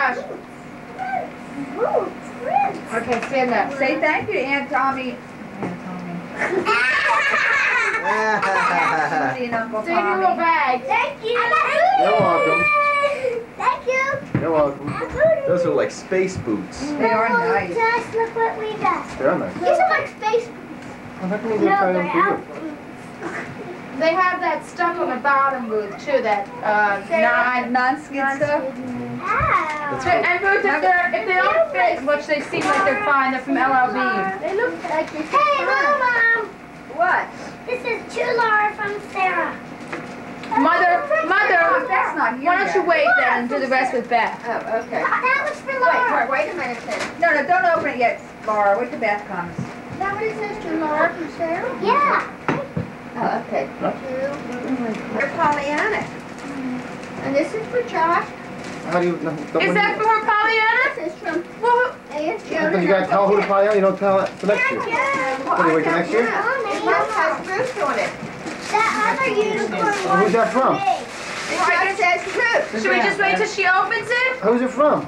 Josh. Okay, stand up. Say thank you to Aunt Tommy. Aunt Tommy. Tommy and Uncle Take your little Tommy. bag. Thank you. You're welcome. Thank you. You're welcome. Those are like space boots. They are nice. Just look what we got. They're nice. These are like space. Well, how come you No, try they're them for out. you? They have that stuff on the bottom booth too, that, uh, Non, non-skid stuff. Ow. So, and boots, if they're, if they don't fit, which they seem like they're fine, they're from L.L.Bean. They look like this. Hey, Mom. What? This is to Laura from Sarah. Mother, mother, that's not why don't you wait then and do the rest with Beth? Oh, okay. That was for Wait, Laura. wait, wait a minute then. No, no, don't open it yet, Laura. Wait till Beth comes. That what it says to Laura from Sarah? Yeah. Oh, okay. Huh? For Pollyanna. And this is for Josh. How do you? No, don't, Is that for Pollyanna? This is from Well, you gotta tell who to buy out. You don't tell it for next year. What do you wait till next year? Mine has Ruth on it. That other unicorn Oh, who's that from? It just says Ruth. should we just wait till she opens it? Who's it from?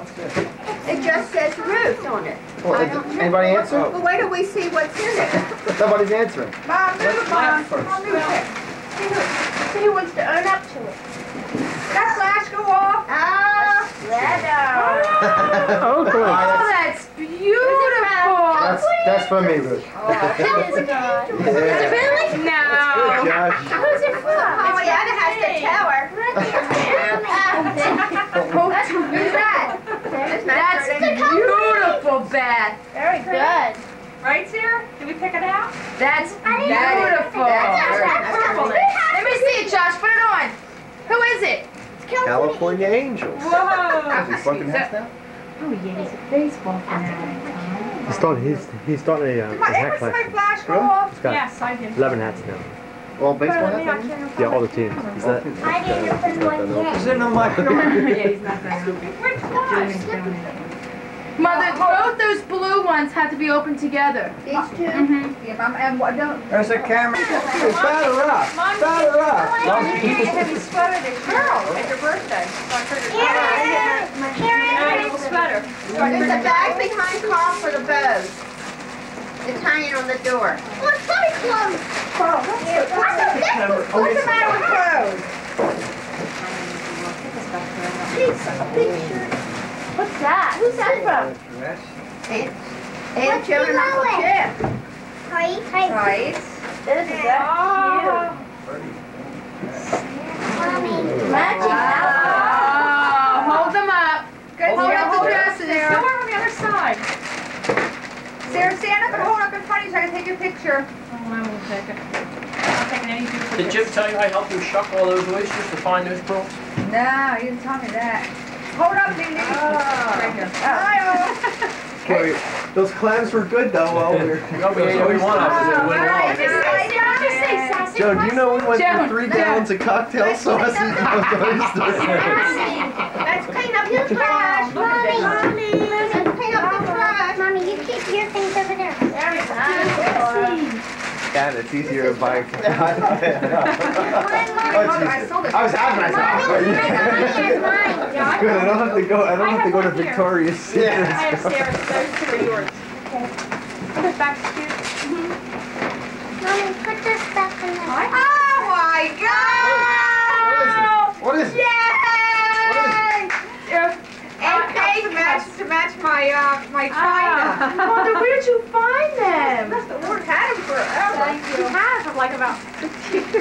It just says Ruth on it. Well, I don't know. anybody answer? Well, wait till we see what's in it. Nobody's answering. Mom, move, Mom. first. Mom, move it. So he wants to own up to it. That flash go off? Ah, Oh, cool. Oh, oh that's beautiful. That's that's from me, Ruth. Oh, that is God. Yeah. Really? No. Josh. Who's it from? Pollyanna has to tell her. Who's that? That's beautiful, Beth. Very good. Right, Sarah? Did we pick it out? That's I didn't beautiful. That's purple. Let me see it, Josh. Put it on. Who is it? California Angels. Whoa. Is he fucking hats now? Oh yeah, he's a baseball fan. He's starting. He's he's starting a, uh, a hat ever see my collection. flash Really? off? He's got Yes, I did. 11 hats now. All baseball hats? Yeah, all the teams. Is that? I didn't open one yet. Is it on my yeah, he's not gonna. Mother, both those blue ones have to be opened together. These two? Mm-hmm. Yeah, Mom, and what, don't, There's a camera. Hey, batter up. Batter up. heavy sweater this girl, it's your birthday. sweater. There's a bag behind Carl for the bows. It's hanging on the door. Look, funny clothes. Carl, what's the, what's the difference? What's the matter with clothes? What's that? Who's that from? Aunt, Aunt What's Joan and Uncle below it? Jim. Tight. Tight. Right. This is that. Oh. Mommy. Oh, hold them up. Good, Hold Sarah, up the hold it. dresses. Go Sarah, over on the other side. Sarah, stand up and hold up in front of you so I can take your picture. Oh, I won't take it. I'm not taking any pictures. Did Jim tell you I helped him shuck all those oysters to find those pearls? No, you didn't tell me that. Hold up, Dee Dee. Ah. Right here. Hi, Okay, those clams were good though while we were. Well, we ate every one of them. Went wrong. just say Just Joe, do you know we went Joan, through three yeah. gallons of cocktail sauce and those? Let's clean up Your trash. trash, mommy. Let's clean up the trash. Mommy, you keep your things over there. There we go. God, it's easier to buy. Mine, Oh. I sold. I was having myself. Mommy, mine, mine. Good, I don't have to go. I don't have to go to Victoria's Secret. I have Sarah's. Those two are yours. Put it back to you. Mm-hmm. Mommy, put this stuff in the. Oh my God! What is it? Yay! Uh, and cake match to match my uh my ah. china. Mother, where did you find them? Must have worked had them forever. You have for like about 15 years.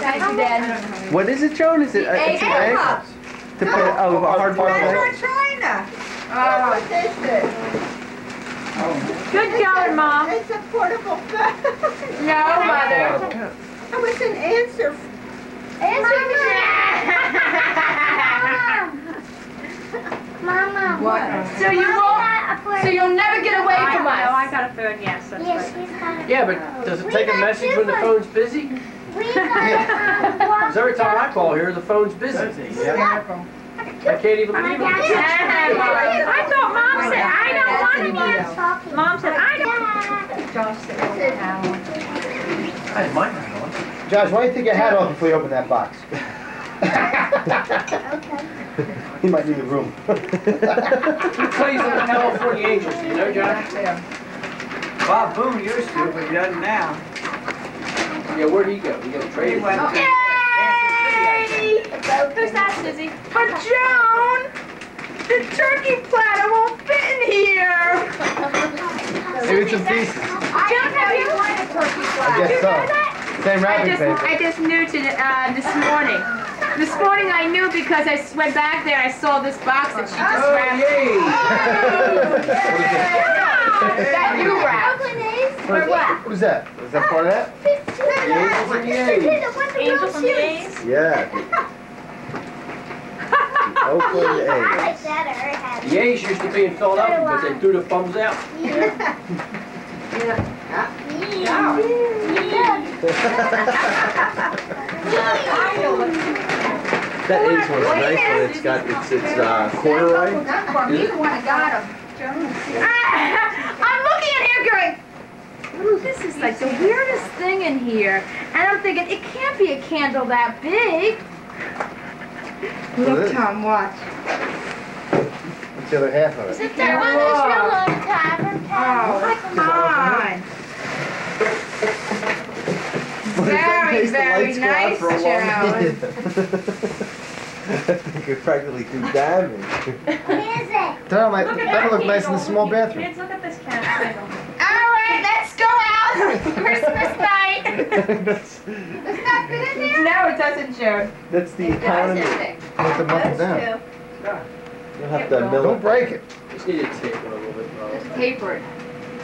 Thank you, Dad. What is it, Joan? Is it? Uh, it's an egg egg. cups. To put oh, a hard boiled That's egg. china. Oh, what this is? Good job, Mom. It's a portable phone. No, Mother. It was an answer. Mama. What? So you won't, so you'll never get away I from know, us. I got a phone, yes, that's Yeah, right. she's got it. Yeah, but does it take a message when the phone's busy? We got uh, it. Because every time I call here, the phone's busy. I can't even My believe it. I thought Mom said, I don't want to be Mom said, oh, I don't. I had mine right on. Josh, why don't you take your hat off before you open that box? He might need a room. He plays in the California Angels, do you know, Josh? Bob Boone used to, but he doesn't now. Yeah, where'd he go? He got He traded. went to Kansas I. Who's that, Suzie? But Joan, the turkey platter won't fit in here. Maybe it's in pieces. Joan, have you? worn a turkey I guess so. Same I wrapping just, paper. I just knew to, uh, this morning. This morning I knew because I s- went back there, I saw this box that she just Oh, wrapped. yay! That you wrapped. What is that? What is that? Is that part of that? Angels and the A's. Angels and the A's. Yeah. the Oakland A's. I like that, or. The A's used to be in Philadelphia, but they threw the thumbs out. That A's one's nice when it's got, it's, it's, uh, corduroy. He's the one that got him. I'm looking in here going, ooh, this is like the weirdest thing in here. And I'm thinking, it can't be a candle that big. Look. Tom, watch. What's the other half of it? If there one that's real long time, Oh, come on. Very, In case the very lights go out nice, for a long Joan. That thing could practically do damage. What is it? That might, that'll look nice in the small bathroom. Kids, look at this candle. All right, let's go out. Christmas night. That's, Does that fit in there? No, it doesn't, Joan. that's the economy. Have to buckle down. Yeah. You'll have to mill Don't break it. Just need to tape it a little bit. uh, Just taper it.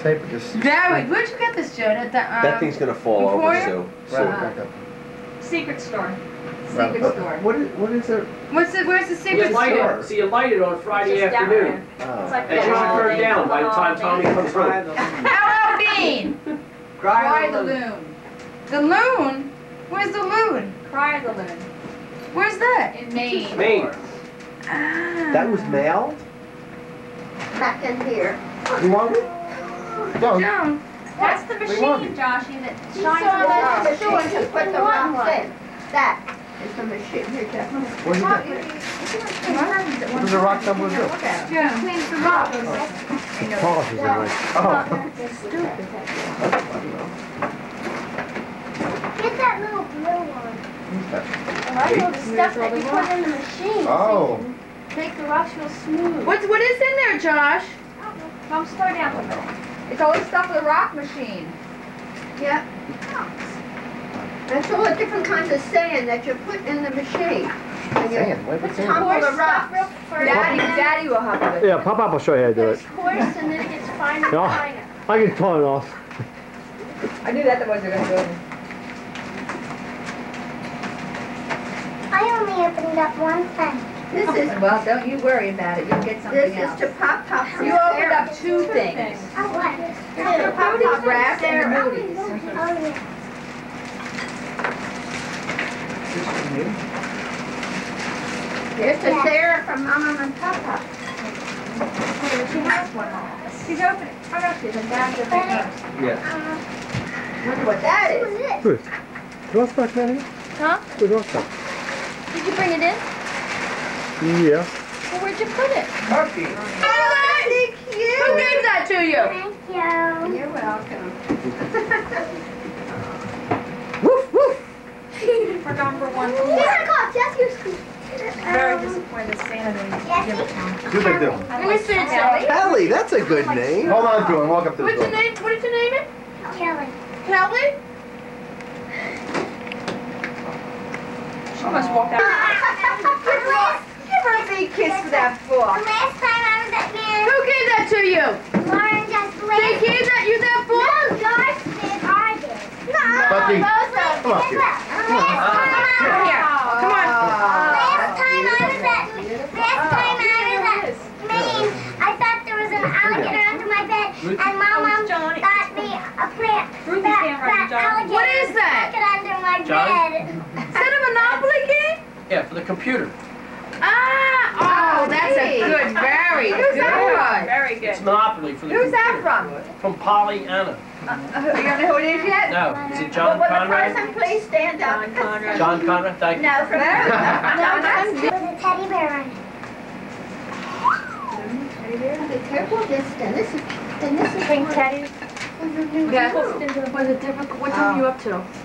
Tape it, just Very. Where'd you get this, Joan? At the, um, That thing's gonna fall over, Emporium? so. wrap it so. back up. Secret store. Wrap it Secret up. store. What is, what is it? What's the, where's the You secret light store? it, see, you light it on Friday Just down afternoon. there. Oh. It's like And it usually the turned down by the time Tommy comes home. the- Hello, Bean. Cry Cry the the loon. The loon? Where's the loon? Cry the loon. Where's that? In Maine. Maine. Ah. That was mailed? Back in here. You want it? Don't. Joan. That's the We want machine, Joshy, that You shines saw the that light. machine to put the rocks in. That is the machine. Here, Jeff. What is it? What does a rock tumbler do? Joan. Cleans the rocks. Polishes it right. Oh. Get that little blue one. Who's that? I know the stuff that you put in the machine. Oh. so you can Make the rocks real smooth. What's, what is in there, Josh? Come slow down a little. It's always stuff with a rock machine. Yeah. That's all the different kinds of sand that you put in the machine. Sand, what is sand? Tumble the rocks. Daddy, Daddy will help you with it. Yeah, Pop Up will show you how to do it. It's coarse and then it gets finer and Yeah. finer. I can turn it off. I knew that the boys were gonna do. it. I only opened up one thing. This is, Well, don't you worry about it, you'll get something this else. is to pop pop. You opened up two things. Oh, what? The Pop-Top wrap and the Moody's. Oh, yeah. Here's the Sarah from Mama and Papa. She has one. She's opening. Oh no, she's in down to the nurse. Yeah. Uh, Wonder what that is. Who's this? Good. What's back there? Huh? Good, what's that? Did you bring it in? Yeah. Well, where'd you put it? Turkey. Who gave that to you? Thank you. You're welcome. Woof, woof. We're gone for one. Oh you gotta call Jess your school. Very um, disappointed Santa didn't give it to him. Do they do? Let me see it, Sally. Kelly, that's a good name. Hold on to it and walk up to the What's your door. name? What did you name it? Kelly. Kelly? She must walk out. Give her, a big kiss for that The last time I was at Mary, Who gave that to you? Lauren just They laid. gave that you that book? No, Josh did. I did. No, Bucky, both of come up them. here. Last time I was Here, come on. Last time I was at, last time I was at Maine, I thought there was an alligator under my bed, and my mom Johnny. got me a plant. Ruthie's that, handwriting, that Johnny. alligator What is that? stuck it under my Johnny? bed. Is that a Monopoly game? Yeah, for the computer. Ah, oh, that's a good, very good. Very very It's. Monopoly for the Who's that from? From Pollyanna. Uh, uh, You don't know who it is yet? No, is it John Will the Conrad? person please stand up? John Conrad. John Conrad, thank you. No, from there. No, John, that's that's with a teddy bear on it. Be careful this, then this is, then this is. Pink teddy. Yeah. Was it difficult? What time are you up to?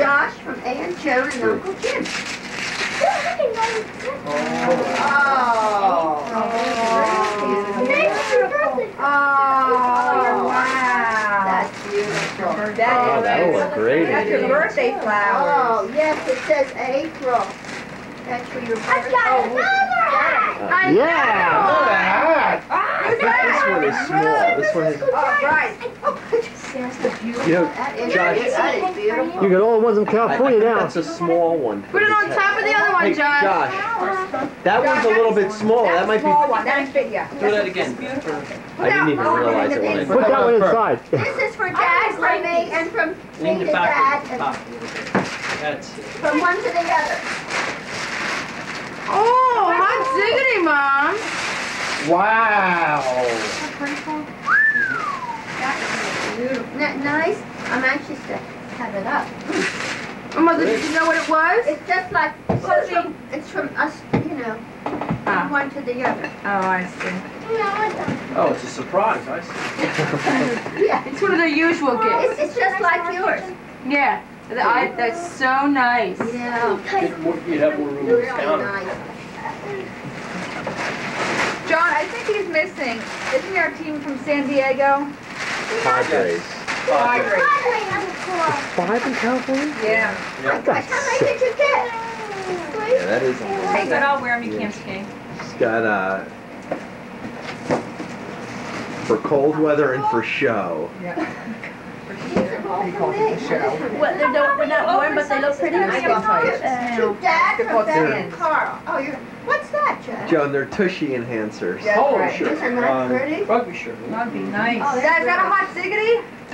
Josh from Aunt Joan and Uncle Jim. Oh. Oh, wow. That's beautiful. That Oh, is- that'll look great. That's your birthday flowers. Oh, yes, it says April. That's for your I've got another hat. I Yeah. Who's This one is small. This one is, Oh, right. You know, That is, Josh, that is beautiful. You get all the ones in I California think now. that's a small one. Put it on top of the other Hey, one, Josh. Josh, that one's a little bit smaller. That might be, Small one, that's big, yeah. Do that again. I didn't even realize it when Put that one inside. This is for Dad, from me, and from me to Dad, and. That's it. from one to the other. Oh, hot diggity, Mom. Wow. Isn't that nice? I'm anxious to have it up. Oh, Mother, did you know what it was? It's just like, it's from, it's from us, you know, Ah. from one to the other. Oh, I see. Oh, it's a surprise, I see. Yeah, It's one of the usual it's, gifts. it's just like yours. Yeah. Th- I, that's so nice. Yeah. You'd have more room Really nice. John, I think he's missing. Isn't there a team from San Diego? Padres. Padres. Five in California? Yeah. How many did you get? Yeah, that is. Hey, but I'll wear them, you can't ski. It's got, uh, for cold weather and for show. What, they're, not- they're not warm, but they look pretty. I got To Dad from called and Carl. Oh, you're, what's that, Jack? Joan, they're tushy enhancers. Yeah. Polo right. shirt. Isn't that pretty? Rugby shirt. That'd be nice. Oh, Is that's that a hot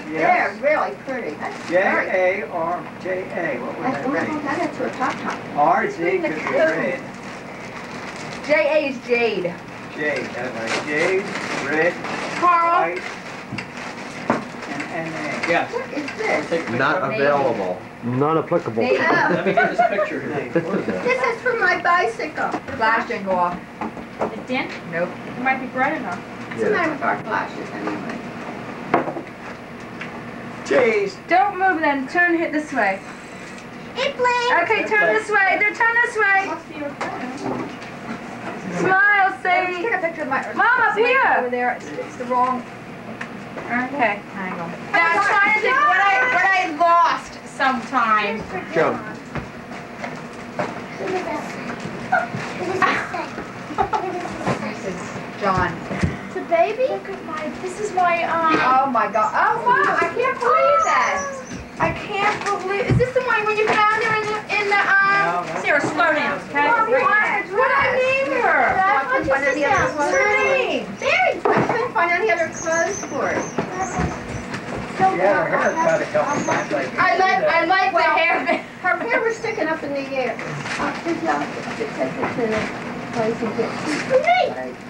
diggity? They're really pretty. That's very. J A R J A. What was That's, that ready? that's her top top. R Z could be red. J.A. is Jade. Jade, that's right. Jade, red, Carl, white, and N A. Yes. What is this? Take a picture Not available. Not applicable. Navy. Let me get this picture here. What is that? this is for my bicycle. Flash didn't go off. it didn't? Nope. It might be bright enough. What's the matter with our flashes anyway? J's. Don't move then. Turn hit this way. It blinks. Okay, turn this way. They're turn this way. Smile, Let's say. take a picture of my. Mom, up here. Over there, it's, it's the wrong Okay. angle. Now I'm trying to think what I what I lost sometime. Joan, Who does that say? Who does that say? Who does that say? This is John. It's a baby. Look at my. This is my um. Oh my god. Oh wow, I can't believe that. I can't believe. Is this the one when you found her in the in the um? No, Sarah, slow down. Okay. Mom, you are What I name her? I couldn't find any other clothes. Dream. Very. I couldn't find any other clothes for it. Yeah, her hair cut a couple times like. I like I like the hair. Her hair was sticking up in the air. Uh, did y'all to take it to the place and get?